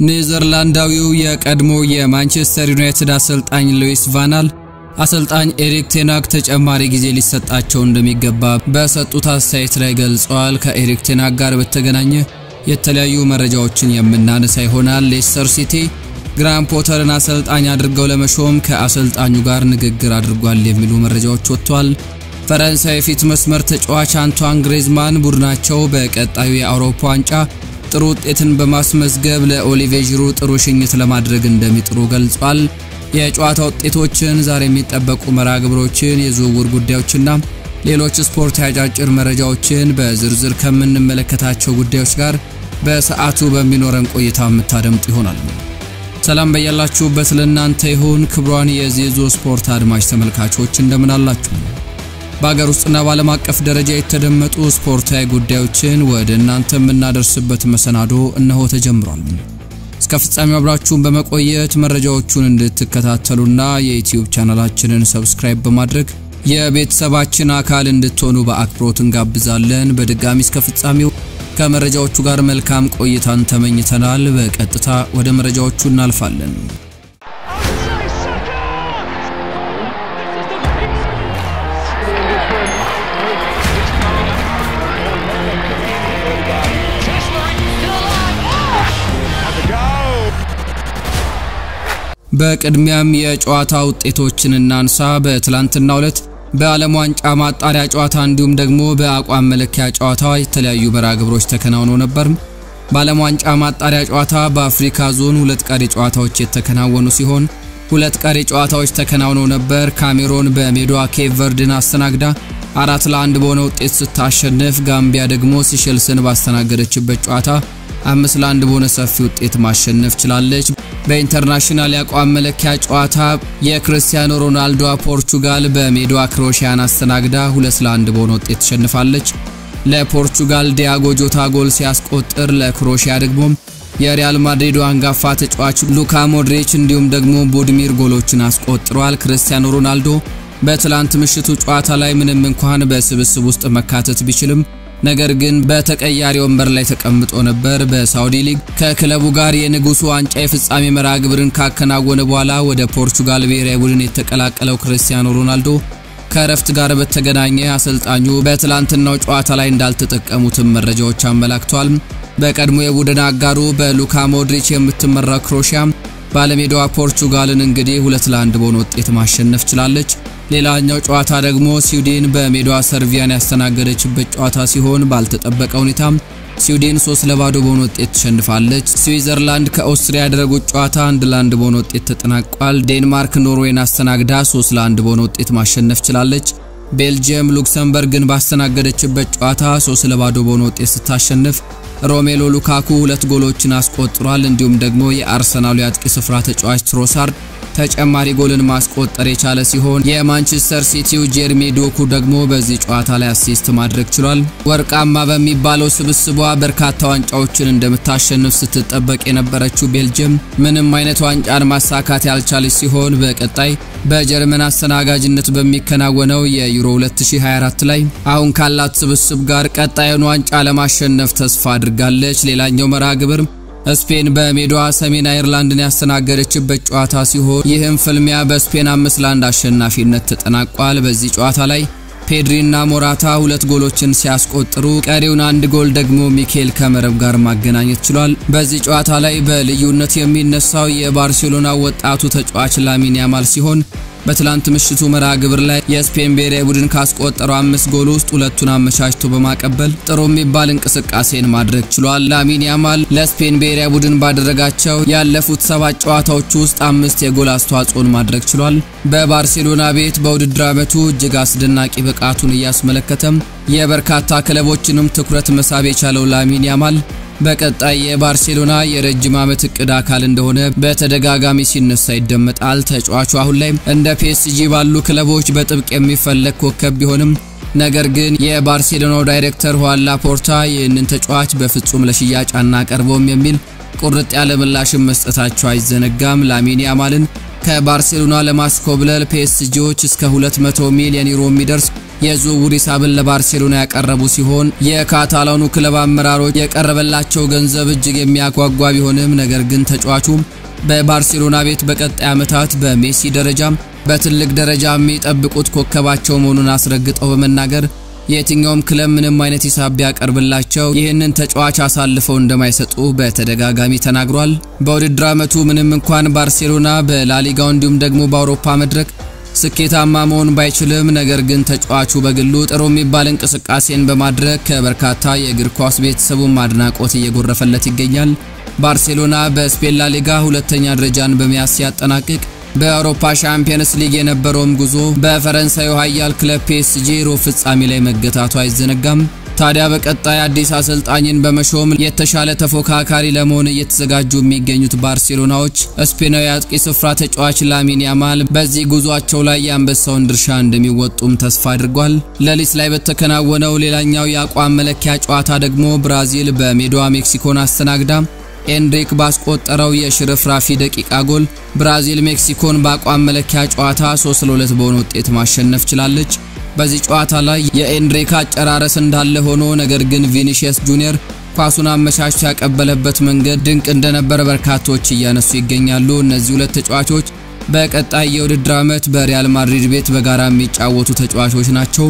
ኔዘርላንዳዊው የቀድሞ የማንቸስተር ዩናይትድ አሰልጣኝ ሉዊስ ቫንሃል አሰልጣኝ ኤሪክ ቴንሀግ ተጨማሪ ጊዜ ሊሰጣቸው እንደሚገባ በሰጡት አስተያየት ላይ ገልጸዋል። ከኤሪክ ቴንሀግ ጋር በተገናኘ የተለያዩ መረጃዎችን የምናነሳ ይሆናል። ሌስተር ሲቲ ግራም ፖተርን አሰልጣኝ አድርገው ለመሾም ከአሰልጣኙ ጋር ንግግር አድርጓል የሚሉ መረጃዎች ወጥቷል። ፈረንሳይ የፊት መስመር ተጫዋች አንቷን ግሬዝማን ቡድናቸው በቀጣዩ የአውሮፓ ዋንጫ ጥሩ ውጤትን በማስመዝገብ ለኦሊቬ ዢሩ ጥሩ ሽኝት ለማድረግ እንደሚጥሩ ገልጿል። የጨዋታ ውጤቶችን፣ ዛሬ የሚጠበቁ መርሃ ግብሮችን፣ የዝውውር ጉዳዮችና ሌሎች ስፖርት አጫጭር መረጃዎችን በዝርዝር ከምንመለከታቸው ጉዳዮች ጋር በሰዓቱ በሚኖረን ቆይታ የምታደምጡ ይሆናል። ሰላም በያላችሁበት ለእናንተ ይሁን። ክቡራን የዜዞ ስፖርት አድማጭ ተመልካቾች እንደምን አላችሁ? በሀገር ውስጥና በዓለም አቀፍ ደረጃ የተደመጡ ስፖርታዊ ጉዳዮችን ወደ እናንተ የምናደርስበት መሰናዶ እነሆ ተጀምሯል። እስከ ፍጻሜው አብራችሁን በመቆየት መረጃዎቹን እንድትከታተሉና የዩቲዩብ ቻናላችንን subscribe በማድረግ የቤተሰባችን አካል እንድትሆኑ በአክብሮት እንጋብዛለን። በድጋሚ እስከ ፍጻሜው ከመረጃዎቹ ጋር መልካም ቆይታን ተመኝተናል። በቀጥታ ወደ መረጃዎቹ እናልፋለን። በቅድሚያም የጨዋታ ውጤቶችን እናንሳ። በትላንትናው ዕለት በዓለም ዋንጫ ማጣሪያ ጨዋታ እንዲሁም ደግሞ በአቋም መለኪያ ጨዋታ የተለያዩ መርሃ ግብሮች ተከናውነው ነበር። በዓለም ዋንጫ ማጣሪያ ጨዋታ በአፍሪካ ዞን ሁለት ቀሪ ጨዋታዎች የተከናወኑ ሲሆን ሁለት ቀሪ ጨዋታዎች ተከናውነው ነበር። ካሜሮን በሜዳዋ ኬፕ ቨርድን አስተናግዳ አራት ለአንድ በሆነ ውጤት ስታሸንፍ፣ ጋምቢያ ደግሞ ሲሸልስን ባስተናገደችበት ጨዋታ አምስት ለአንድ በሆነ ሰፊ ውጤት ማሸነፍ ችላለች። በ international የአቋም መለኪያ ጨዋታ የክርስቲያኖ ሮናልዶ ፖርቹጋል በሜዳዋ ክሮሺያን አስተናግዳ ሁለት ለአንድ በሆነ ውጤት ተሸንፋለች። ለፖርቹጋል ዲያጎ ጆታ ጎል ሲያስቆጥር ለክሮሺያ ደግሞ የሪያል ማድሪዱ አንጋፋ ተጫዋች ሉካ ሞድሪች እንዲሁም ደግሞ ቡድሚር ጎሎችን አስቆጥሯል። ክርስቲያኖ ሮናልዶ በትላንት ምሽቱ ጨዋታ ላይ ምንም እንኳን በስብስብ ውስጥ መካተት ቢችልም ነገር ግን በተቀያሪ ወንበር ላይ ተቀምጦ ነበር። በሳውዲ ሊግ ከክለቡ ጋር የንጉሱ ዋንጫ የፍጻሜ መርሃ ግብርን ካከናወነ በኋላ ወደ ፖርቹጋል ብሔራዊ ቡድን የተቀላቀለው ክርስቲያኖ ሮናልዶ ከእረፍት ጋር በተገናኘ አሰልጣኙ በትላንትናው ጨዋታ ላይ እንዳልተጠቀሙትም መረጃዎች አመላክቷል። በቀድሞ የቡድን አጋሩ በሉካ ሞድሪች የምትመራው ክሮሺያ ባለሜዳዋ ፖርቹጋልን እንግዲህ ሁለት ለአንድ በሆነ ውጤት ማሸነፍ ችላለች። ሌላኛው ጨዋታ ደግሞ ስዊድን በሜዳዋ ሰርቪያን ያስተናገደችበት ጨዋታ ሲሆን ባልተጠበቀ ሁኔታ ስዊድን ሶስት ለባዶ በሆነ ውጤት ተሸንፋለች። ስዊዘርላንድ ከኦስትሪያ ያደረጉት ጨዋታ አንድ ለአንድ በሆነ ውጤት ተጠናቋል። ዴንማርክ ኖርዌይን አስተናግዳ ሶስት ለአንድ በሆነ ውጤት ማሸነፍ ችላለች። ቤልጅየም ሉክሰምበርግን ባስተናገደችበት ጨዋታ ሶስት ለባዶ በሆነ ውጤት ስታሸንፍ ሮሜሎ ሉካኩ ሁለት ጎሎችን አስቆጥሯል። እንዲሁም ደግሞ የአርሰናሉ የአጥቂ ስፍራ ተጫዋች ትሮሳርድ ተጨማሪ ጎልን ማስቆጠር የቻለ ሲሆን የማንቸስተር ሲቲው ጄርሚ ዶኩ ደግሞ በዚህ ጨዋታ ላይ assist ማድረግ ችሏል። ወርቃማ በሚባለው ስብስቧ በርካታ ዋንጫዎችን እንደምታሸንፍ ስትጠበቅ የነበረችው ቤልጅየም ምንም አይነት ዋንጫን ማሳካት ያልቻለች ሲሆን በቀጣይ በጀርመን አስተናጋጅነት በሚከናወነው የዩሮ 2024 ላይ አሁን ካላት ስብስብ ጋር ቀጣዩን ዋንጫ ለማሸነፍ ተስፋ አድርጋለች። ሌላኛው መርሃ ግብር ስፔን በሜዳዋ ሰሜን አይርላንድን ያስተናገደችበት ጨዋታ ሲሆን ይህም ፍልሚያ በስፔን አምስት ለአንድ አሸናፊነት ተጠናቋል። በዚህ ጨዋታ ላይ ፔድሪና ሞራታ ሁለት ጎሎችን ሲያስቆጥሩ ቀሪውን አንድ ጎል ደግሞ ሚኬል ከመረብ ጋር ማገናኘት ችሏል። በዚህ ጨዋታ ላይ በልዩነት የሚነሳው የባርሴሎና ወጣቱ ተጫዋች ላሚን ያማል ሲሆን በትላንት ምሽቱ መርሃ ግብር ላይ የስፔን ብሔራዊ ቡድን ካስቆጠረው አምስት ጎል ውስጥ ሁለቱን አመቻችቶ በማቀበል ጥሩ የሚባል እንቅስቃሴን ማድረግ ችሏል። ላሚን ያማል ለስፔን ብሔራዊ ቡድን ባደረጋቸው ያለፉት ሰባት ጨዋታዎች ውስጥ አምስት የጎል አስተዋጽኦን ማድረግ ችሏል። በባርሴሎና ቤት በውድድር ዓመቱ እጅግ አስደናቂ ብቃቱን እያስመለከተም የበርካታ ክለቦችንም ትኩረት መሳብ የቻለው ላሚን ያማል በቀጣይ የባርሴሎና የረጅም ዓመት እቅድ አካል እንደሆነ በተደጋጋሚ ሲነሳ ይደመጣል። ተጫዋቹ አሁን ላይ እንደ ፒኤስጂ ባሉ ክለቦች በጥብቅ የሚፈለግ ኮከብ ቢሆንም ነገር ግን የባርሴሎናው ዳይሬክተር ሁዋን ላፖርታ ይህንን ተጫዋች በፍጹም ለሽያጭ አናቀርበውም የሚል ቁርጥ ያለ ምላሽን መስጠታቸው አይዘነጋም። ላሚን ያማልን ከባርሴሎና ለማስኮብለል ፒኤስጂዎች እስከ 200 ሚሊዮን ዩሮ የሚደርስ የዝውውር ሂሳብን ለባርሴሎና ያቀረቡ ሲሆን የካታላኑ ክለብ አመራሮች የቀረበላቸው ገንዘብ እጅግ የሚያጓጓ ቢሆንም ነገር ግን ተጫዋቹ በባርሴሎና ቤት በቀጣይ ዓመታት በሜሲ ደረጃም በትልቅ ደረጃ የሚጠብቁት ኮከባቸው መሆኑን አስረግጠው በመናገር የትኛውም ክለብ ምንም አይነት ሂሳብ ቢያቀርብላቸው ይህንን ተጫዋች አሳልፈው እንደማይሰጡ በተደጋጋሚ ተናግሯል። በውድድር ዓመቱ ምንም እንኳን ባርሴሎና በላሊጋው እንዲሁም ደግሞ በአውሮፓ መድረክ ስኬታማ መሆን ባይችልም ነገር ግን ተጫዋቹ በግሉ ጥሩ የሚባል እንቅስቃሴን በማድረግ ከበርካታ የእግር ኳስ ቤተሰቡም አድናቆት እየጎረፈለት ይገኛል። ባርሴሎና በስፔን ላሊጋ ሁለተኛ ደረጃን በመያዝ ሲያጠናቅቅ በአውሮፓ ሻምፒየንስ ሊግ የነበረውም ጉዞ በፈረንሳዩ ኃያል ክለብ ፒኤስጂ ሩብ ፍጻሜ ላይ መገታቱ አይዘነጋም። ታዲያ በቀጣይ አዲስ አሰልጣኝን በመሾም የተሻለ ተፎካካሪ ለመሆን እየተዘጋጁ የሚገኙት ባርሴሎናዎች ስፔናዊ አጥቂ ስፍራ ተጫዋች ላሚን ያማል በዚህ ጉዟቸው ላይ የአንበሳውን ድርሻ እንደሚወጡም ተስፋ አድርጓል። ሌሊት ላይ በተከናወነው ሌላኛው የአቋም መለኪያ ጨዋታ ደግሞ ብራዚል በሜዳዋ ሜክሲኮን አስተናግዳ ኤንድሪክ ባስቆጠረው የሽርፍራፊ ደቂቃ ጎል ብራዚል ሜክሲኮን በአቋም መለኪያ ጨዋታ 3 ለ2 በሆነ ውጤት ማሸነፍ ችላለች። በዚህ ጨዋታ ላይ የኤንድሪክ አጨራረስ እንዳለ ሆኖ ነገር ግን ቪኒሺየስ ጁኒየር ኳሱን አመቻችቶ ያቀበለበት መንገድ ድንቅ እንደነበረ በርካቶች እያነሱ ይገኛሉ። እነዚህ ሁለት ተጫዋቾች በቀጣይ የውድድር ዓመት በሪያል ማድሪድ ቤት በጋራ የሚጫወቱ ተጫዋቾች ናቸው።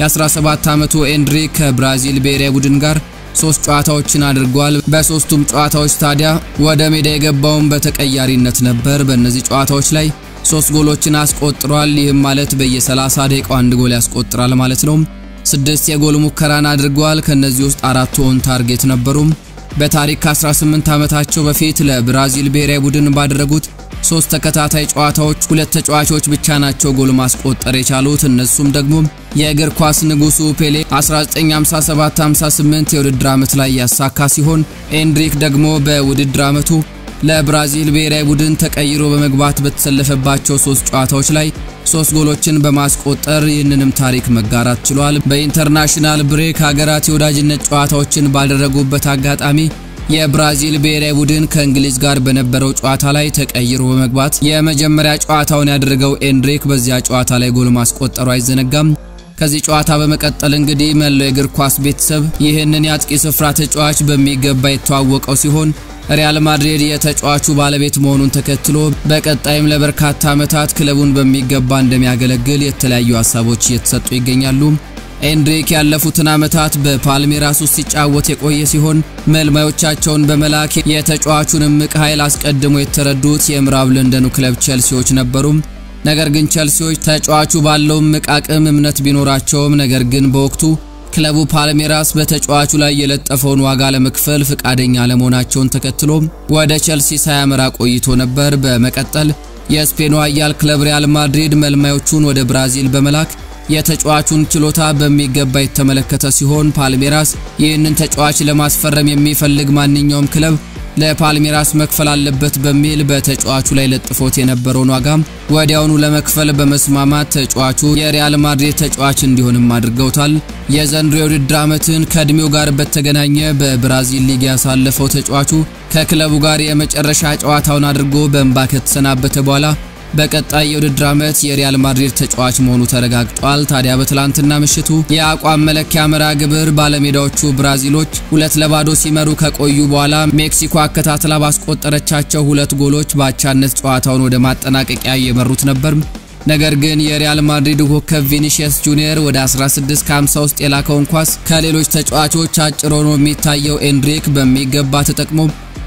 የ17 ዓመቱ ኤንድሪክ ከብራዚል ብሔራዊ ቡድን ጋር ሶስት ጨዋታዎችን አድርጓል። በሶስቱም ጨዋታዎች ታዲያ ወደ ሜዳ የገባውን በተቀያሪነት ነበር። በእነዚህ ጨዋታዎች ላይ ሶስት ጎሎችን አስቆጥሯል። ይህም ማለት በየ30 ደቂቃው አንድ ጎል ያስቆጥራል ማለት ነው። ስድስት የጎል ሙከራን አድርጓል። ከነዚህ ውስጥ አራቱ on target ነበሩ። በታሪክ ከ18 ዓመታቸው በፊት ለብራዚል ብሔራዊ ቡድን ባደረጉት ሶስት ተከታታይ ጨዋታዎች ሁለት ተጫዋቾች ብቻ ናቸው ጎል ማስቆጠር የቻሉት። እነሱም ደግሞ የእግር ኳስ ንጉሱ ፔሌ 1957-58 የውድድር ዓመት ላይ ያሳካ ሲሆን ኤንድሪክ ደግሞ በውድድር ዓመቱ ለብራዚል ብሔራዊ ቡድን ተቀይሮ በመግባት በተሰለፈባቸው ሶስት ጨዋታዎች ላይ ሶስት ጎሎችን በማስቆጠር ይህንንም ታሪክ መጋራት ችሏል። በ international break ሀገራት የወዳጅነት ጨዋታዎችን ባደረጉበት አጋጣሚ የብራዚል ብሔራዊ ቡድን ከእንግሊዝ ጋር በነበረው ጨዋታ ላይ ተቀይሮ በመግባት የመጀመሪያ ጨዋታውን ያደረገው ኤንድሪክ በዚያ ጨዋታ ላይ ጎል ማስቆጠሩ አይዘነጋም። ከዚህ ጨዋታ በመቀጠል እንግዲህ መላው የእግር ኳስ ቤተሰብ ይህንን የአጥቂ ስፍራ ተጫዋች በሚገባ የተዋወቀው ሲሆን ሪያል ማድሪድ የተጫዋቹ ባለቤት መሆኑን ተከትሎ በቀጣይም ለበርካታ ዓመታት ክለቡን በሚገባ እንደሚያገለግል የተለያዩ ሀሳቦች እየተሰጡ ይገኛሉ። ኤንድሪክ ያለፉትን ዓመታት በፓልሜራስ ውስጥ ሲጫወት የቆየ ሲሆን መልማዮቻቸውን በመላክ የተጫዋቹን እምቅ ኃይል አስቀድሞ የተረዱት የምዕራብ ለንደኑ ክለብ ቼልሲዎች ነበሩ። ነገር ግን ቼልሲዎች ተጫዋቹ ባለው እምቅ አቅም እምነት ቢኖራቸውም ነገር ግን በወቅቱ ክለቡ ፓልሜራስ በተጫዋቹ ላይ የለጠፈውን ዋጋ ለመክፈል ፍቃደኛ አለመሆናቸውን ተከትሎ ወደ ቼልሲ ሳያመራ ቆይቶ ነበር። በመቀጠል የስፔኑ ኃያል ክለብ ሪያል ማድሪድ መልማዮቹን ወደ ብራዚል በመላክ የተጫዋቹን ችሎታ በሚገባ የተመለከተ ሲሆን ፓልሜራስ ይህንን ተጫዋች ለማስፈረም የሚፈልግ ማንኛውም ክለብ ለፓልሜራስ መክፈል አለበት በሚል በተጫዋቹ ላይ ለጥፎት የነበረውን ዋጋ ወዲያውኑ ለመክፈል በመስማማት ተጫዋቹ የሪያል ማድሪድ ተጫዋች እንዲሆንም አድርገውታል። የዘንድሮ የውድድር ዓመትን ከእድሜው ጋር በተገናኘ በብራዚል ሊግ ያሳለፈው ተጫዋቹ ከክለቡ ጋር የመጨረሻ ጨዋታውን አድርጎ በእንባ ከተሰናበተ በኋላ በቀጣይ የውድድር ዓመት የሪያል ማድሪድ ተጫዋች መሆኑ ተረጋግጧል። ታዲያ በትላንትና ምሽቱ የአቋም መለኪያ መርሃ ግብር ባለሜዳዎቹ ብራዚሎች ሁለት ለባዶ ሲመሩ ከቆዩ በኋላ ሜክሲኮ አከታትላ ባስቆጠረቻቸው ሁለት ጎሎች በአቻነት ጨዋታውን ወደ ማጠናቀቂያ እየመሩት ነበር። ነገር ግን የሪያል ማድሪድ ኮከብ ቪኒሺየስ ጁኒየር ወደ 16 ከ50 ውስጥ የላከውን ኳስ ከሌሎች ተጫዋቾች አጭር ሆኖ የሚታየው ኤንድሪክ በሚገባ ተጠቅሞ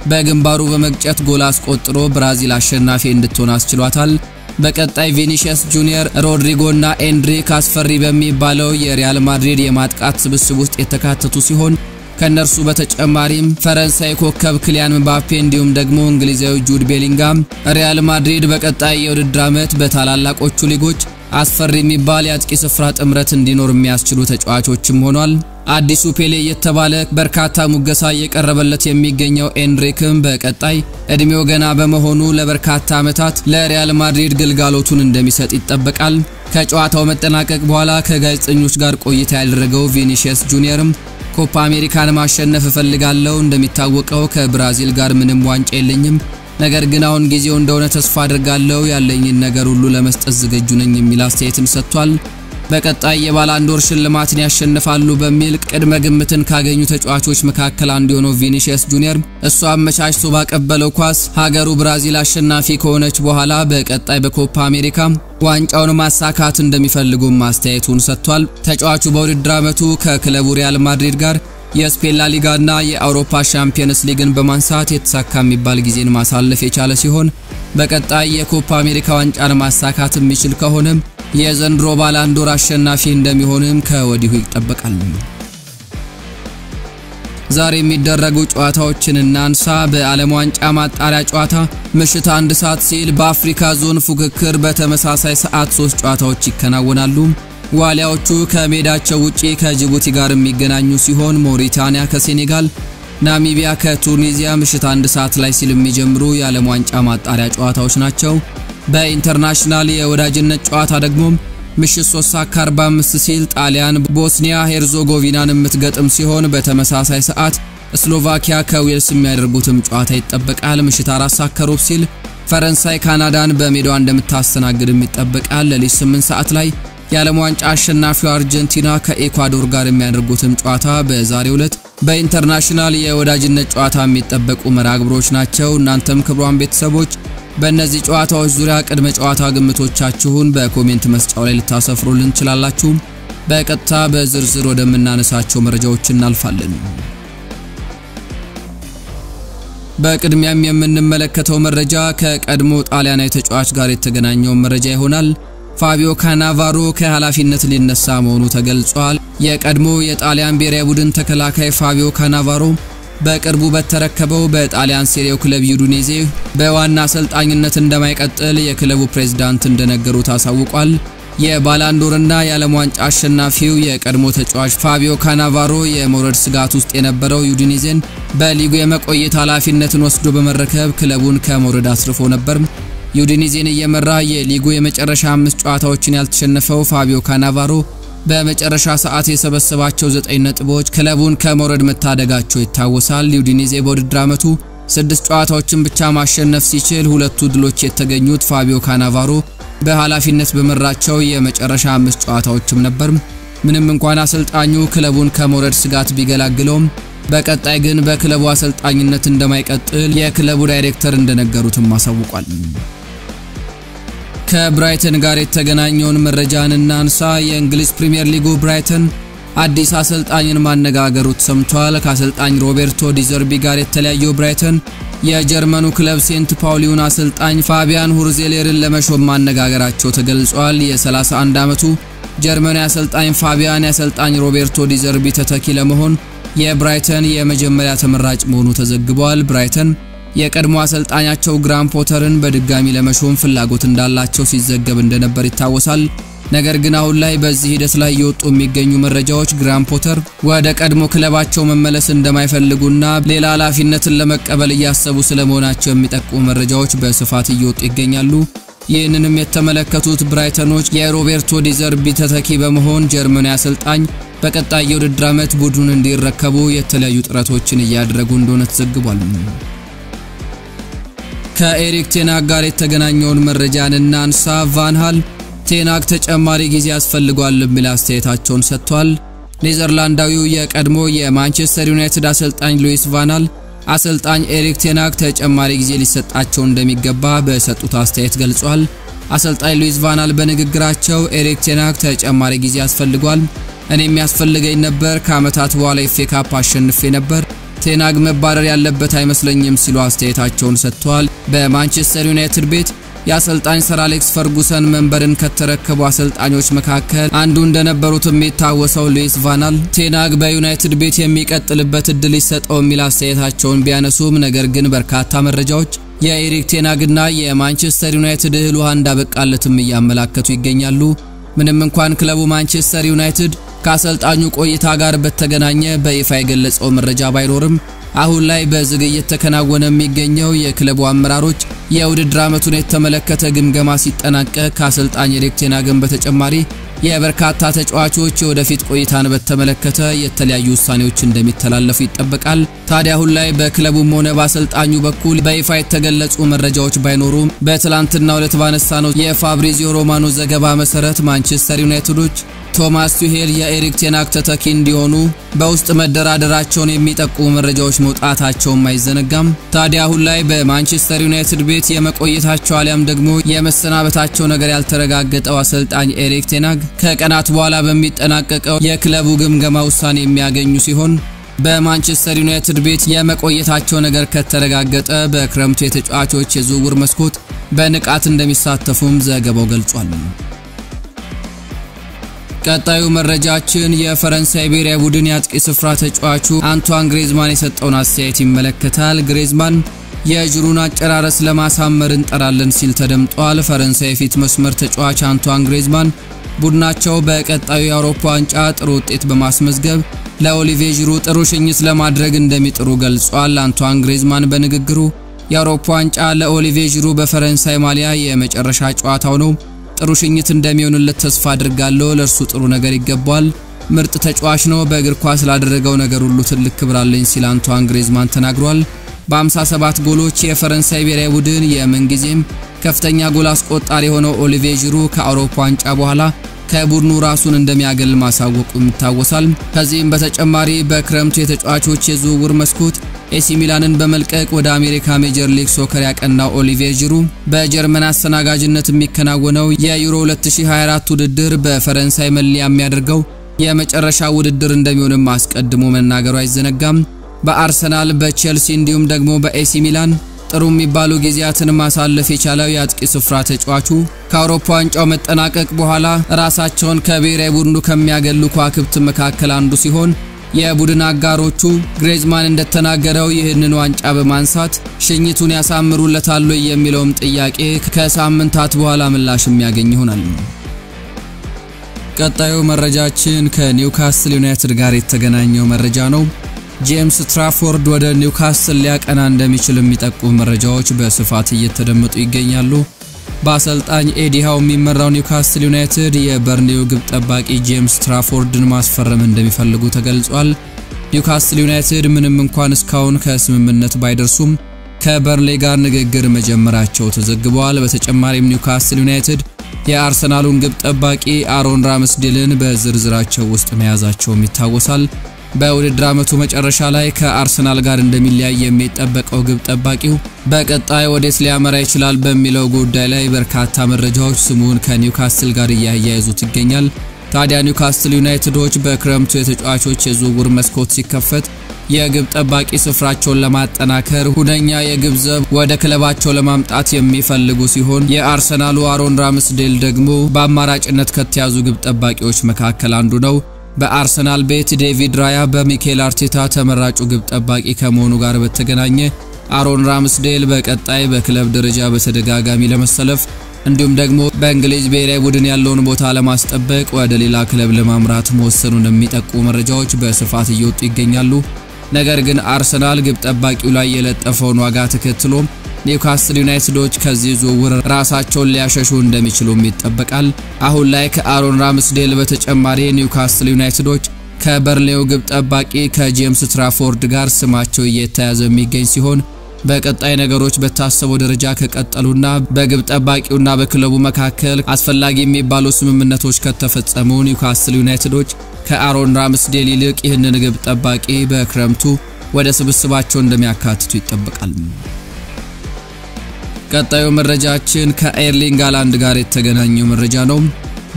በግንባሩ በመግጨት ጎል አስቆጥሮ ብራዚል አሸናፊ እንድትሆን አስችሏታል። በቀጣይ ቪኒሺየስ ጁኒየር፣ ሮድሪጎ እና ኤንድሪክ አስፈሪ በሚባለው የሪያል ማድሪድ የማጥቃት ስብስብ ውስጥ የተካተቱ ሲሆን ከነርሱ በተጨማሪም ፈረንሳይ ኮከብ ኪሊያን ምባፔ እንዲሁም ደግሞ እንግሊዛዊ ጁድ ቤሊንጋም ሪያል ማድሪድ በቀጣይ የውድድር ዓመት በታላላቆቹ ሊጎች አስፈሪ የሚባል የአጥቂ ስፍራ ጥምረት እንዲኖር የሚያስችሉ ተጫዋቾችም ሆኗል። አዲሱ ፔሌ የተባለ በርካታ ሙገሳ እየቀረበለት የሚገኘው ኤንድሪክም በቀጣይ እድሜው ገና በመሆኑ ለበርካታ ዓመታት ለሪያል ማድሪድ ግልጋሎቱን እንደሚሰጥ ይጠበቃል። ከጨዋታው መጠናቀቅ በኋላ ከጋዜጠኞች ጋር ቆይታ ያደረገው ቪኒሺየስ ጁኒየርም ኮፓ አሜሪካን ማሸነፍ እፈልጋለሁ፣ እንደሚታወቀው ከብራዚል ጋር ምንም ዋንጫ የለኝም ነገር ግን አሁን ጊዜው እንደሆነ ተስፋ አድርጋለሁ ያለኝን ነገር ሁሉ ለመስጠት ዝግጁ ነኝ የሚል አስተያየትም ሰጥቷል። በቀጣይ የባላንዶር ሽልማትን ያሸንፋሉ በሚል ቅድመ ግምትን ካገኙ ተጫዋቾች መካከል አንዱ የሆነው ቪኒሺየስ ጁኒየር እሱ አመቻችቶ ባቀበለው ኳስ ሀገሩ ብራዚል አሸናፊ ከሆነች በኋላ በቀጣይ በኮፓ አሜሪካ ዋንጫውን ማሳካት እንደሚፈልጉም አስተያየቱን ሰጥቷል። ተጫዋቹ በውድድር ዓመቱ ከክለቡ ሪያል ማድሪድ ጋር የስፔን ላሊጋና የአውሮፓ ሻምፒየንስ ሊግን በማንሳት የተሳካ የሚባል ጊዜን ማሳለፍ የቻለ ሲሆን በቀጣይ የኮፓ አሜሪካ ዋንጫን ማሳካት የሚችል ከሆነም የዘንድሮ ባላንዶር አሸናፊ እንደሚሆንም ከወዲሁ ይጠበቃል። ዛሬ የሚደረጉ ጨዋታዎችን እናንሳ። በዓለም ዋንጫ ማጣሪያ ጨዋታ ምሽት አንድ ሰዓት ሲል በአፍሪካ ዞን ፉክክር በተመሳሳይ ሰዓት ሶስት ጨዋታዎች ይከናወናሉ። ዋሊያዎቹ ከሜዳቸው ውጪ ከጅቡቲ ጋር የሚገናኙ ሲሆን ሞሪታኒያ ከሴኔጋል፣ ናሚቢያ ከቱኒዚያ ምሽት አንድ ሰዓት ላይ ሲል የሚጀምሩ የዓለም ዋንጫ ማጣሪያ ጨዋታዎች ናቸው። በ international የወዳጅነት ጨዋታ ደግሞ ምሽት 3 ሰዓት ከ45 ሲል ጣሊያን ቦስኒያ ሄርዞጎቪናን የምትገጥም ሲሆን በተመሳሳይ ሰዓት ስሎቫኪያ ከዌልስ የሚያደርጉትም ጨዋታ ይጠበቃል። ምሽት 4 ሰዓት ከሩብ ሲል ፈረንሳይ ካናዳን በሜዳዋ እንደምታስተናግድም ይጠበቃል። ሌሊት 8 ሰዓት ላይ የዓለም ዋንጫ አሸናፊው አርጀንቲና ከኤኳዶር ጋር የሚያደርጉትም ጨዋታ በዛሬው ዕለት በ international የወዳጅነት ጨዋታ የሚጠበቁ መርሃ ናቸው። እናንተም ክቡራን ቤተሰቦች በእነዚህ ጨዋታዎች ዙሪያ ቅድመ ጨዋታ ግምቶቻችሁን በ comment መስጫው ላይ ልታሰፍሩልን ትችላላችሁ። በቀጥታ በዝርዝር ወደምናነሳቸው መረጃዎች እናልፋለን። በቅድሚያም የምንመለከተው መረጃ ከቀድሞ ጣሊያናዊ ተጫዋች ጋር የተገናኘውን መረጃ ይሆናል። ፋቢዮ ካናቫሮ ከኃላፊነት ሊነሳ መሆኑ ተገልጿል። የቀድሞ የጣሊያን ብሔራዊ ቡድን ተከላካይ ፋቢዮ ካናቫሮ በቅርቡ በተረከበው በጣሊያን ሴሪው ክለብ ዩዲኔዜ በዋና አሰልጣኝነት እንደማይቀጥል የክለቡ ፕሬዝዳንት እንደነገሩት አሳውቋል። የባላንዶርና የዓለም ዋንጫ አሸናፊው የቀድሞ ተጫዋች ፋቢዮ ካናቫሮ የመውረድ ስጋት ውስጥ የነበረው ዩዲኔዜን በሊጉ የመቆየት ኃላፊነትን ወስዶ በመረከብ ክለቡን ከመውረድ አትርፎ ነበር። ዩዲኔዜን እየመራ የሊጉ የመጨረሻ አምስት ጨዋታዎችን ያልተሸነፈው ፋቢዮ ካናቫሮ በመጨረሻ ሰዓት የሰበሰባቸው ዘጠኝ ነጥቦች ክለቡን ከመውረድ መታደጋቸው ይታወሳል። ዩዲኔዜ በውድድር ዓመቱ ስድስት ጨዋታዎችን ብቻ ማሸነፍ ሲችል ሁለቱ ድሎች የተገኙት ፋቢዮ ካናቫሮ በኃላፊነት በመራቸው የመጨረሻ አምስት ጨዋታዎችም ነበር። ምንም እንኳን አሰልጣኙ ክለቡን ከመውረድ ስጋት ቢገላግለውም በቀጣይ ግን በክለቡ አሰልጣኝነት እንደማይቀጥል የክለቡ ዳይሬክተር እንደነገሩትም አሳውቋል። ከብራይተን ጋር የተገናኘውን መረጃን እናንሳ። የእንግሊዝ ፕሪምየር ሊጉ ብራይተን አዲስ አሰልጣኝን ማነጋገሩ ተሰምቷል። ከአሰልጣኝ ሮቤርቶ ዲዘርቢ ጋር የተለያየው ብራይተን የጀርመኑ ክለብ ሴንት ፓውሊውን አሰልጣኝ ፋቢያን ሁርዜሌርን ለመሾም ማነጋገራቸው ተገልጿል። የ31 ዓመቱ ጀርመናዊ አሰልጣኝ ፋቢያን የአሰልጣኝ ሮቤርቶ ዲዘርቢ ተተኪ ለመሆን የብራይተን የመጀመሪያ ተመራጭ መሆኑ ተዘግቧል። ብራይተን የቀድሞ አሰልጣኛቸው ግራም ፖተርን በድጋሚ ለመሾም ፍላጎት እንዳላቸው ሲዘገብ እንደነበር ይታወሳል። ነገር ግን አሁን ላይ በዚህ ሂደት ላይ እየወጡ የሚገኙ መረጃዎች ግራም ፖተር ወደ ቀድሞ ክለባቸው መመለስ እንደማይፈልጉና ሌላ ኃላፊነትን ለመቀበል እያሰቡ ስለመሆናቸው የሚጠቁሙ መረጃዎች በስፋት እየወጡ ይገኛሉ። ይህንንም የተመለከቱት ብራይተኖች የሮቤርቶ ዲዘርቢ ተተኪ በመሆን ጀርመናዊ አሰልጣኝ በቀጣይ የውድድር ዓመት ቡድኑን እንዲረከቡ የተለያዩ ጥረቶችን እያደረጉ እንደሆነ ተዘግቧል። ከኤሪክ ቴናግ ጋር የተገናኘውን መረጃን እናንሳ። ቫንሃል ቴናግ ተጨማሪ ጊዜ ያስፈልገዋል የሚል አስተያየታቸውን ሰጥቷል። ኔዘርላንዳዊው የቀድሞ የማንቸስተር ዩናይትድ አሰልጣኝ ሉዊስ ቫናል አሰልጣኝ ኤሪክ ቴናግ ተጨማሪ ጊዜ ሊሰጣቸው እንደሚገባ በሰጡት አስተያየት ገልጿል። አሰልጣኝ ሉዊስ ቫናል በንግግራቸው ኤሪክ ቴናግ ተጨማሪ ጊዜ ያስፈልገዋል፣ እኔም ያስፈልገኝ ነበር፣ ከዓመታት በኋላ ኤፍ ኤ ካፕ አሸንፌ ነበር ቴናግ መባረር ያለበት አይመስለኝም ሲሉ አስተያየታቸውን ሰጥተዋል። በማንቸስተር ዩናይትድ ቤት የአሰልጣኝ ሰር አሌክስ ፈርጉሰን መንበርን ከተረከቡ አሰልጣኞች መካከል አንዱ እንደነበሩት የሚታወሰው ሉዊስ ቫናል ቴናግ በዩናይትድ ቤት የሚቀጥልበት እድል ይሰጠው የሚል አስተያየታቸውን ቢያነሱም ነገር ግን በርካታ መረጃዎች የኤሪክ ቴናግና የማንቸስተር ዩናይትድ እህል ውሃ እንዳበቃለትም እያመላከቱ ይገኛሉ። ምንም እንኳን ክለቡ ማንቸስተር ዩናይትድ ከአሰልጣኙ ቆይታ ጋር በተገናኘ በይፋ የገለጸው መረጃ ባይኖርም አሁን ላይ በዝግ እየተከናወነ የሚገኘው የክለቡ አመራሮች የውድድር ዓመቱን የተመለከተ ግምገማ ሲጠናቀቅ ከአሰልጣኝ ኤሪክ ቴናግ በተጨማሪ የበርካታ ተጫዋቾች የወደፊት ቆይታን በተመለከተ የተለያዩ ውሳኔዎች እንደሚተላለፉ ይጠበቃል። ታዲያ አሁን ላይ በክለቡም ሆነ በአሰልጣኙ በኩል በይፋ የተገለጹ መረጃዎች ባይኖሩም በትላንትናው ዕለት ባነሳነው የፋብሪዚዮ ሮማኖ ዘገባ መሰረት ማንቸስተር ዩናይትዶች ቶማስ ቱሄል የኤሪክ ቴናግ ተተኪ እንዲሆኑ በውስጥ መደራደራቸውን የሚጠቁሙ መረጃዎች መውጣታቸውም አይዘነጋም። ታዲያ አሁን ላይ በማንቸስተር ዩናይትድ ቤት የመቆየታቸው አሊያም ደግሞ የመሰናበታቸው ነገር ያልተረጋገጠው አሰልጣኝ ኤሪክ ቴናግ ከቀናት በኋላ በሚጠናቀቀው የክለቡ ግምገማ ውሳኔ የሚያገኙ ሲሆን በማንቸስተር ዩናይትድ ቤት የመቆየታቸው ነገር ከተረጋገጠ በክረምቱ የተጫዋቾች የዝውውር መስኮት በንቃት እንደሚሳተፉም ዘገባው ገልጿል። ቀጣዩ መረጃችን የፈረንሳይ ብሔራዊ ቡድን የአጥቂ ስፍራ ተጫዋቹ አንቷን ግሬዝማን የሰጠውን አስተያየት ይመለከታል። ግሬዝማን የጅሩን አጨራረስ ለማሳመር እንጠራለን ሲል ተደምጧል። ፈረንሳይ የፊት መስመር ተጫዋች አንቷን ግሬዝማን ቡድናቸው በቀጣዩ የአውሮፓ ዋንጫ ጥሩ ውጤት በማስመዝገብ ለኦሊቬ ዥሩ ጥሩ ሽኝት ለማድረግ እንደሚጥሩ ገልጿል። አንቷን ግሬዝማን በንግግሩ የአውሮፓ ዋንጫ ለኦሊቬ ዥሩ በፈረንሳይ ማሊያ የመጨረሻ ጨዋታው ነው ጥሩ ሽኝት እንደሚሆንለት ተስፋ አድርጋለሁ። ለእርሱ ጥሩ ነገር ይገባዋል። ምርጥ ተጫዋች ነው። በእግር ኳስ ላደረገው ነገር ሁሉ ትልቅ ክብር አለኝ ሲል አንቷን ግሬዝማን ተናግሯል። በ57 ጎሎች የፈረንሳይ ብሔራዊ ቡድን የምንጊዜም ከፍተኛ ጎል አስቆጣሪ የሆነው ኦሊቬ ዥሩ ከአውሮፓ ዋንጫ በኋላ ከቡድኑ ራሱን እንደሚያገል ማሳወቁ ይታወሳል። ከዚህም በተጨማሪ በክረምቱ የተጫዋቾች የዝውውር መስኮት ኤሲ ሚላንን በመልቀቅ ወደ አሜሪካ ሜጀር ሊግ ሶከር ያቀናው ኦሊቬር ዥሩ በጀርመን አስተናጋጅነት የሚከናወነው የዩሮ 2024 ውድድር በፈረንሳይ መለያ የሚያደርገው የመጨረሻ ውድድር እንደሚሆንም አስቀድሞ መናገሩ አይዘነጋም። በአርሰናል በቼልሲ እንዲሁም ደግሞ በኤሲ ሚላን ጥሩ የሚባሉ ጊዜያትን ማሳለፍ የቻለው የአጥቂ ስፍራ ተጫዋቹ ከአውሮፓ ዋንጫው መጠናቀቅ በኋላ ራሳቸውን ከብሔራዊ ቡድኑ ከሚያገሉ ከዋክብት መካከል አንዱ ሲሆን የቡድን አጋሮቹ ግሬዝማን እንደተናገረው ይህንን ዋንጫ በማንሳት ሽኝቱን ያሳምሩለታል የሚለውም ጥያቄ ከሳምንታት በኋላ ምላሽ የሚያገኝ ይሆናል። ቀጣዩ መረጃችን ከኒውካስል ዩናይትድ ጋር የተገናኘው መረጃ ነው። ጄምስ ትራፎርድ ወደ ኒውካስል ሊያቀና እንደሚችል የሚጠቁሙ መረጃዎች በስፋት እየተደመጡ ይገኛሉ። በአሰልጣኝ ኤዲሃው የሚመራው ኒውካስል ዩናይትድ የበርኔው ግብ ጠባቂ ጄምስ ትራፎርድን ማስፈረም እንደሚፈልጉ ተገልጿል። ኒውካስል ዩናይትድ ምንም እንኳን እስካሁን ከስምምነት ባይደርሱም ከበርንሌ ጋር ንግግር መጀመራቸው ተዘግበዋል። በተጨማሪም ኒውካስል ዩናይትድ የአርሰናሉን ግብ ጠባቂ አሮን ራምስዴልን በዝርዝራቸው ውስጥ መያዛቸውም ይታወሳል። በውድድር ዓመቱ መጨረሻ ላይ ከአርሰናል ጋር እንደሚለያይ የሚጠበቀው ግብ ጠባቂው በቀጣይ ወዴት ሊያመራ ይችላል በሚለው ጉዳይ ላይ በርካታ መረጃዎች ስሙን ከኒውካስል ጋር እያያይዙት ይገኛል። ታዲያ ኒውካስል ዩናይትዶች በክረምቱ የተጫዋቾች የዝውውር መስኮት ሲከፈት የግብ ጠባቂ ስፍራቸውን ለማጠናከር ሁነኛ የግብ ዘብ ወደ ክለባቸው ለማምጣት የሚፈልጉ ሲሆን የአርሰናሉ አሮን ራምስዴል ደግሞ በአማራጭነት ከተያዙ ግብ ጠባቂዎች መካከል አንዱ ነው። በአርሰናል ቤት ዴቪድ ራያ በሚኬል አርቴታ ተመራጩ ግብ ጠባቂ ከመሆኑ ጋር በተገናኘ አሮን ራምስዴል በቀጣይ በክለብ ደረጃ በተደጋጋሚ ለመሰለፍ እንዲሁም ደግሞ በእንግሊዝ ብሔራዊ ቡድን ያለውን ቦታ ለማስጠበቅ ወደ ሌላ ክለብ ለማምራት መወሰኑን የሚጠቁ መረጃዎች በስፋት እየወጡ ይገኛሉ። ነገር ግን አርሰናል ግብ ጠባቂው ላይ የለጠፈውን ዋጋ ተከትሎ ኒውካስል ዩናይትዶች ከዚህ ዝውውር ራሳቸውን ሊያሸሹ እንደሚችሉም ይጠበቃል። አሁን ላይ ከአሮን ራምስዴል በተጨማሪ ኒውካስል ዩናይትዶች ከበርሌው ግብ ጠባቂ ከጄምስ ትራፎርድ ጋር ስማቸው እየተያዘ የሚገኝ ሲሆን በቀጣይ ነገሮች በታሰበው ደረጃ ከቀጠሉና በግብ ጠባቂውና በክለቡ መካከል አስፈላጊ የሚባሉ ስምምነቶች ከተፈጸሙ ኒውካስል ዩናይትዶች ከአሮን ራምስዴል ይልቅ ይህንን ግብ ጠባቂ በክረምቱ ወደ ስብስባቸው እንደሚያካትቱ ይጠበቃል። ቀጣዩ መረጃችን ከኤርሊንግ ሃላንድ ጋር የተገናኘው መረጃ ነው።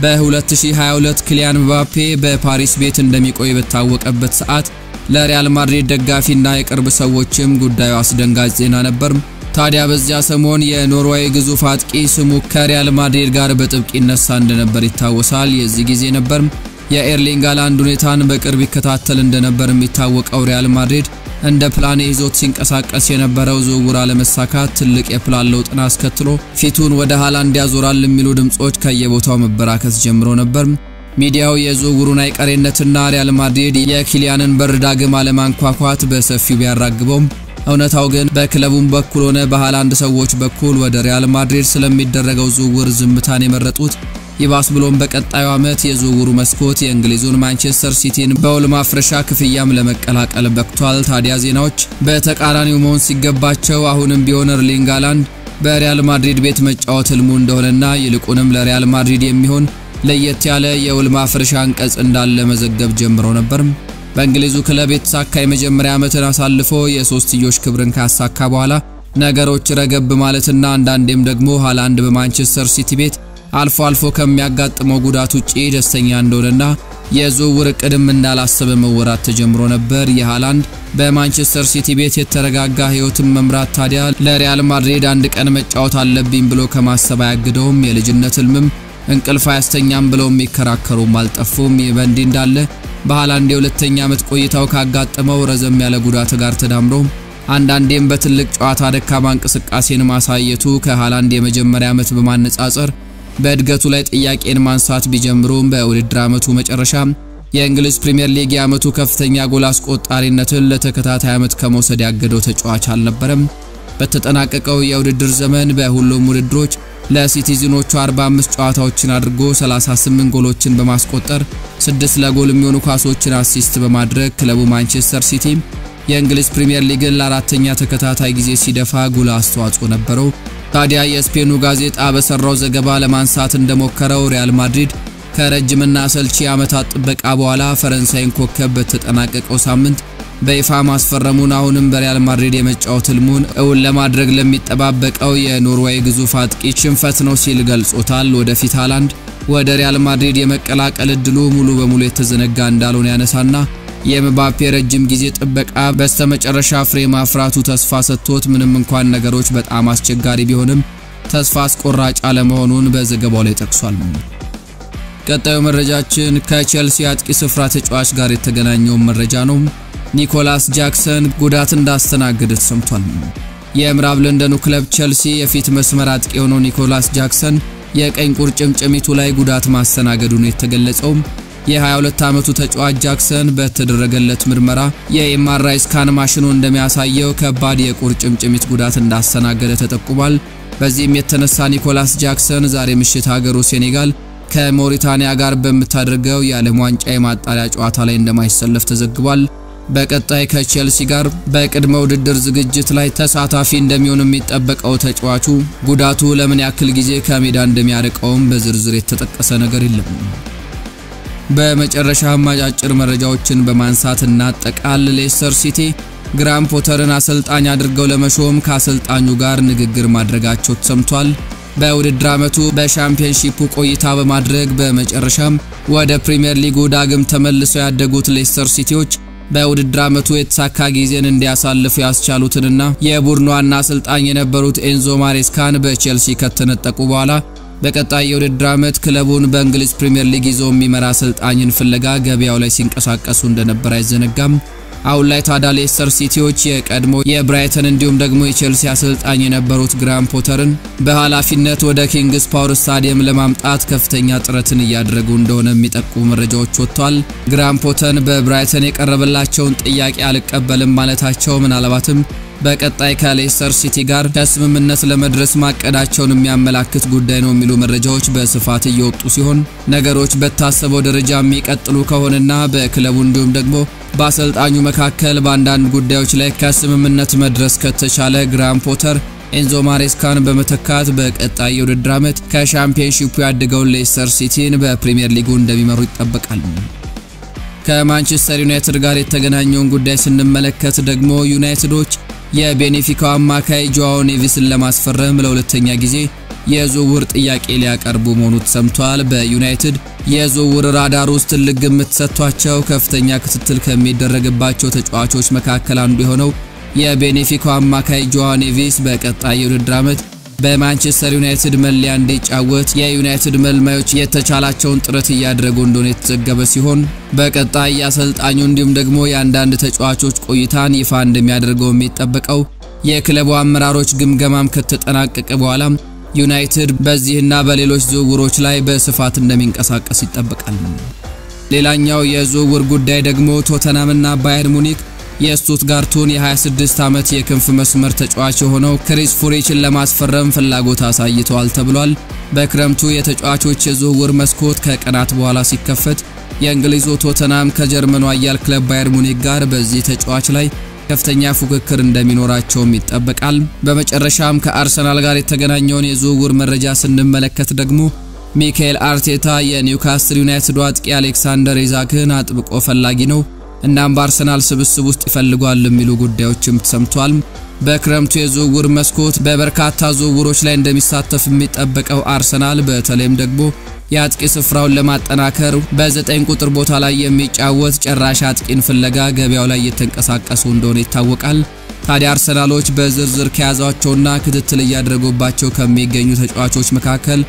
በ2022 ኪሊያን ምባፔ በፓሪስ ቤት እንደሚቆይ በታወቀበት ሰዓት ለሪያል ማድሪድ ደጋፊና የቅርብ ሰዎችም ጉዳዩ አስደንጋጭ ዜና ነበር። ታዲያ በዚያ ሰሞን የኖርዌይ ግዙፍ አጥቂ ስሙ ከሪያል ማድሪድ ጋር በጥብቅ ይነሳ እንደነበር ይታወሳል። የዚህ ጊዜ ነበር የኤርሊንግ ሃላንድ ሁኔታን በቅርብ ይከታተል እንደነበር የሚታወቀው ሪያል ማድሪድ እንደ ፕላን ይዞት ሲንቀሳቀስ የነበረው ዝውውር አለመሳካት ትልቅ የፕላን ለውጥን አስከትሎ ፊቱን ወደ ሃላንድ ያዞራል የሚሉ ድምጾች ከየቦታው መበራከት ጀምረው ነበር። ሚዲያው የዝውውሩን አይቀሬነትና ሪያል ማድሪድ የኪሊያንን በር ዳግም አለማንኳኳት በሰፊው ቢያራግበውም እውነታው ግን በክለቡም በኩል ሆነ በሃላንድ ሰዎች በኩል ወደ ሪያል ማድሪድ ስለሚደረገው ዝውውር ዝምታን የመረጡት ይባስ ብሎም በቀጣዩ ዓመት የዝውውሩ መስኮት የእንግሊዙን ማንቸስተር ሲቲን በውል ማፍረሻ ክፍያም ለመቀላቀል በቅቷል። ታዲያ ዜናዎች በተቃራኒው መሆን ሲገባቸው አሁንም ቢሆን ኤርሊንግ ሃላንድ በሪያል ማድሪድ ቤት መጫወት ህልሙ እንደሆነና ይልቁንም ለሪያል ማድሪድ የሚሆን ለየት ያለ የውል ማፍረሻ አንቀጽ እንዳለ መዘገብ ጀምሮ ነበር። በእንግሊዙ ክለብ የተሳካ የመጀመሪያ ዓመትን አሳልፎ የሶስትዮሽ ክብርን ካሳካ በኋላ ነገሮች ረገብ ማለትና አንዳንዴም ደግሞ ሃላንድ በማንቸስተር ሲቲ ቤት አልፎ አልፎ ከሚያጋጥመው ጉዳት ውጪ ደስተኛ እንደሆነና የዝውውር እቅድም እንዳላሰበ መወራት ተጀምሮ ነበር። የሃላንድ በማንቸስተር ሲቲ ቤት የተረጋጋ ህይወትን መምራት ታዲያ ለሪያል ማድሪድ አንድ ቀን መጫወት አለብኝ ብሎ ከማሰብ አያግደውም። የልጅነት ህልምም እንቅልፍ አያስተኛም ብለው የሚከራከሩም አልጠፉም። ይህ በእንዲህ እንዳለ በሃላንድ የሁለተኛ ዓመት ቆይታው ካጋጠመው ረዘም ያለ ጉዳት ጋር ተዳምሮ አንዳንዴም በትልቅ ጨዋታ ደካማ እንቅስቃሴን ማሳየቱ ከሃላንድ የመጀመሪያ ዓመት በማነጻጸር በእድገቱ ላይ ጥያቄን ማንሳት ቢጀምሩም በውድድር ዓመቱ መጨረሻ የእንግሊዝ ፕሪምየር ሊግ የዓመቱ ከፍተኛ ጎል አስቆጣሪነትን ለተከታታይ ዓመት ከመውሰድ ያገደው ተጫዋች አልነበረም። በተጠናቀቀው የውድድር ዘመን በሁሉም ውድድሮች ለሲቲዝኖቹ 45 ጨዋታዎችን አድርጎ 38 ጎሎችን በማስቆጠር ስድስት ለጎል የሚሆኑ ኳሶችን assist በማድረግ ክለቡ ማንቸስተር ሲቲ የእንግሊዝ ፕሪምየር ሊግን ለአራተኛ ተከታታይ ጊዜ ሲደፋ ጉልህ አስተዋጽኦ ነበረው። ታዲያ የስፔኑ ጋዜጣ በሰራው ዘገባ ለማንሳት እንደሞከረው ሪያል ማድሪድ ከረጅምና አሰልቺ ዓመታት ጥበቃ በኋላ የፈረንሳይን ኮከብ በተጠናቀቀው ሳምንት በይፋ ማስፈረሙን አሁንም በሪያል ማድሪድ የመጫወት ህልሙን እውን ለማድረግ ለሚጠባበቀው የኖርዌይ ግዙፍ አጥቂ ሽንፈት ነው ሲል ገልጾታል። ወደፊት ሃላንድ ወደ ሪያል ማድሪድ የመቀላቀል እድሉ ሙሉ በሙሉ የተዘነጋ እንዳልሆነ ያነሳና የምባፔ ረጅም ጊዜ ጥበቃ በስተመጨረሻ ፍሬ ማፍራቱ ተስፋ ሰጥቶት ምንም እንኳን ነገሮች በጣም አስቸጋሪ ቢሆንም ተስፋ አስቆራጭ አለመሆኑን በዘገባው ላይ ጠቅሷል። ቀጣዩ መረጃችን ከቼልሲ አጥቂ ስፍራ ተጫዋች ጋር የተገናኘውን መረጃ ነው። ኒኮላስ ጃክሰን ጉዳት እንዳስተናገደ ተሰምቷል። የምዕራብ ለንደኑ ክለብ ቼልሲ የፊት መስመር አጥቂ የሆነው ኒኮላስ ጃክሰን የቀኝ ቁርጭምጭሚቱ ላይ ጉዳት ማስተናገዱ ነው የተገለጸው። የ22 ዓመቱ ተጫዋች ጃክሰን በተደረገለት ምርመራ የ MRI scan ማሽኑ እንደሚያሳየው ከባድ የቁርጭምጭሚት ጉዳት እንዳስተናገደ ተጠቁሟል። በዚህም የተነሳ ኒኮላስ ጃክሰን ዛሬ ምሽት ሀገሩ ሴኔጋል ከሞሪታኒያ ጋር በምታደርገው የዓለም ዋንጫ የማጣሪያ ጨዋታ ላይ እንደማይሰለፍ ተዘግቧል። በቀጣይ ከቼልሲ ጋር በቅድመ ውድድር ዝግጅት ላይ ተሳታፊ እንደሚሆን የሚጠበቀው ተጫዋቹ ጉዳቱ ለምን ያክል ጊዜ ከሜዳ እንደሚያርቀውም በዝርዝር የተጠቀሰ ነገር የለም። በመጨረሻም አጫጭር መረጃዎችን በማንሳት እናጠቃልል። ሌስተር ሲቲ ግራም ፖተርን አሰልጣኝ አድርገው ለመሾም ከአሰልጣኙ ጋር ንግግር ማድረጋቸው ተሰምቷል። በውድድር ዓመቱ በሻምፒየንሺፑ ቆይታ በማድረግ በመጨረሻም ወደ ፕሪምየር ሊጉ ዳግም ተመልሰው ያደጉት ሌስተር ሲቲዎች በውድድር ዓመቱ የተሳካ ጊዜን እንዲያሳልፉ ያስቻሉትንና የቡድኑ ዋና አሰልጣኝ የነበሩት ኤንዞ ማሬስካን በቼልሲ ከተነጠቁ በኋላ በቀጣይ የውድድር ዓመት ክለቡን በእንግሊዝ ፕሪምየር ሊግ ይዞ የሚመራ አሰልጣኝን ፍለጋ ገበያው ላይ ሲንቀሳቀሱ እንደነበር አይዘነጋም። አሁን ላይ ታዲያ ሌስተር ሲቲዎች የቀድሞ የብራይተን እንዲሁም ደግሞ የቼልሲ አሰልጣኝ የነበሩት ግራም ፖተርን በኃላፊነት ወደ ኪንግስ ፓወር ስታዲየም ለማምጣት ከፍተኛ ጥረትን እያደረጉ እንደሆነ የሚጠቁሙ መረጃዎች ወጥቷል። ግራም ፖተር በብራይተን የቀረበላቸውን ጥያቄ አልቀበልም ማለታቸው ምናልባትም በቀጣይ ከሌስተር ሲቲ ጋር ከስምምነት ለመድረስ ማቀዳቸውን የሚያመላክት ጉዳይ ነው የሚሉ መረጃዎች በስፋት እየወጡ ሲሆን ነገሮች በታሰበው ደረጃ የሚቀጥሉ ከሆነና በክለቡ እንዲሁም ደግሞ በአሰልጣኙ መካከል በአንዳንድ ጉዳዮች ላይ ከስምምነት መድረስ ከተቻለ ግራም ፖተር ኤንዞ ማሬስካን በመተካት በቀጣይ የውድድር ዓመት ከሻምፒየንሺፑ ያደገውን ሌስተር ሲቲን በፕሪምየር ሊጉ እንደሚመሩ ይጠበቃል። ከማንቸስተር ዩናይትድ ጋር የተገናኘውን ጉዳይ ስንመለከት ደግሞ ዩናይትዶች የቤኔፊካው አማካይ ጆዋው ኔቪስን ለማስፈረም ለሁለተኛ ጊዜ የዝውውር ጥያቄ ሊያቀርቡ መሆኑ ተሰምቷል። በዩናይትድ የዝውውር ራዳር ውስጥ ትልቅ ግምት ሰጥቷቸው ከፍተኛ ክትትል ከሚደረግባቸው ተጫዋቾች መካከል አንዱ የሆነው የቤኔፊካው አማካይ ጆዋ ኔቪስ በቀጣይ የውድድር ዓመት በማንቸስተር ዩናይትድ መለያ እንዲጫወት የዩናይትድ መልማዮች የተቻላቸውን ጥረት እያደረጉ እንደሆነ የተዘገበ ሲሆን በቀጣይ የአሰልጣኙ እንዲሁም ደግሞ የአንዳንድ ተጫዋቾች ቆይታን ይፋ እንደሚያደርገው የሚጠበቀው የክለቡ አመራሮች ግምገማም ከተጠናቀቀ በኋላ ዩናይትድ በዚህና በሌሎች ዝውውሮች ላይ በስፋት እንደሚንቀሳቀስ ይጠበቃል። ሌላኛው የዝውውር ጉዳይ ደግሞ ቶተናምና ባየር ሙኒክ የስቱትጋርቱን የ26 ዓመት የክንፍ መስመር ተጫዋች የሆነው ክሪስ ፉሪችን ለማስፈረም ፍላጎት አሳይተዋል ተብሏል። በክረምቱ የተጫዋቾች የዝውውር መስኮት ከቀናት በኋላ ሲከፈት የእንግሊዙ ቶተናም ከጀርመኑ ኃያል ክለብ ባየር ሙኒክ ጋር በዚህ ተጫዋች ላይ ከፍተኛ ፉክክር እንደሚኖራቸውም ይጠበቃል። በመጨረሻም ከአርሰናል ጋር የተገናኘውን የዝውውር መረጃ ስንመለከት ደግሞ ሚካኤል አርቴታ የኒውካስትል ዩናይትድ አጥቂ አሌክሳንደር ኢዛክን አጥብቆ ፈላጊ ነው እናም በአርሰናል ስብስብ ውስጥ ይፈልጓል የሚሉ ጉዳዮችም ተሰምቷል። በክረምቱ የዝውውር መስኮት በበርካታ ዝውውሮች ላይ እንደሚሳተፍ የሚጠበቀው አርሰናል በተለይም ደግሞ የአጥቂ ስፍራውን ለማጠናከር በዘጠኝ ቁጥር ቦታ ላይ የሚጫወት ጨራሽ አጥቂን ፍለጋ ገበያው ላይ እየተንቀሳቀሱ እንደሆነ ይታወቃል። ታዲያ አርሰናሎች በዝርዝር ከያዟቸውና ክትትል እያደረጉባቸው ከሚገኙ ተጫዋቾች መካከል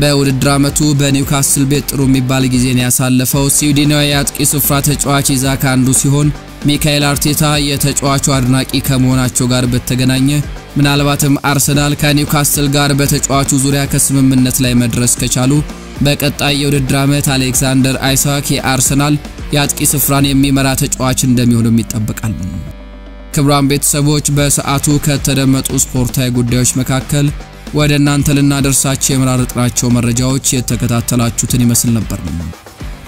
በውድድር ዓመቱ በኒውካስል ቤት ጥሩ የሚባል ጊዜን ያሳለፈው ስዊድናዊ የአጥቂ ስፍራ ተጫዋች ኢዛክ አንዱ ሲሆን ሚኬል አርቴታ የተጫዋቹ አድናቂ ከመሆናቸው ጋር በተገናኘ ምናልባትም አርሰናል ከኒውካስል ጋር በተጫዋቹ ዙሪያ ከስምምነት ላይ መድረስ ከቻሉ በቀጣይ የውድድር ዓመት አሌክሳንደር አይሳክ የአርሰናል የአጥቂ ስፍራን የሚመራ ተጫዋች እንደሚሆንም ይጠበቃል። ክቡራን ቤተሰቦች በሰዓቱ ከተደመጡ ስፖርታዊ ጉዳዮች መካከል ወደ እናንተ ልናደርሳቸው የመራረጥናቸው መረጃዎች የተከታተላችሁትን ይመስል ነበር።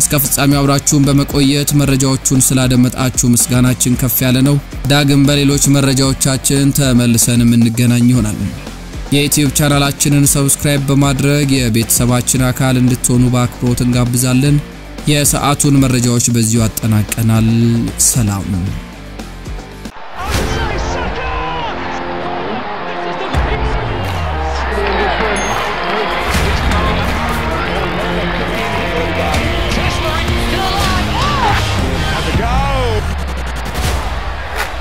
እስከ ፍጻሜው አብራችሁን በመቆየት መረጃዎቹን ስላደመጣችሁ ምስጋናችን ከፍ ያለ ነው። ዳግም በሌሎች መረጃዎቻችን ተመልሰን የምንገናኝ ይሆናል። የዩቲዩብ ቻናላችንን subscribe በማድረግ የቤተሰባችን አካል እንድትሆኑ በአክብሮት እንጋብዛለን። የሰዓቱን መረጃዎች በዚሁ አጠናቀናል። ሰላም